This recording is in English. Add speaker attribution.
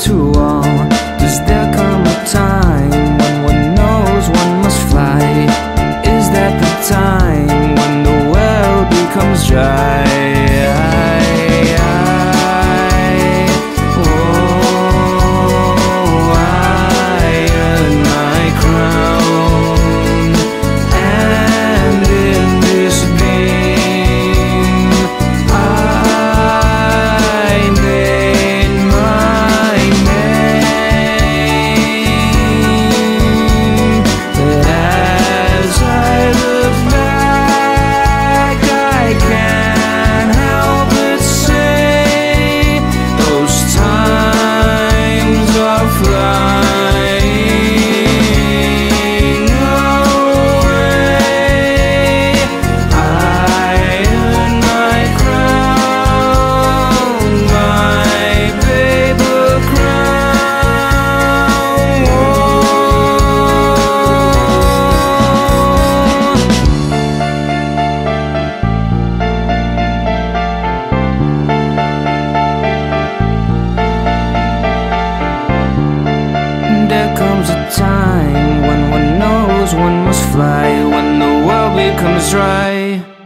Speaker 1: to one must fly when the world becomes dry.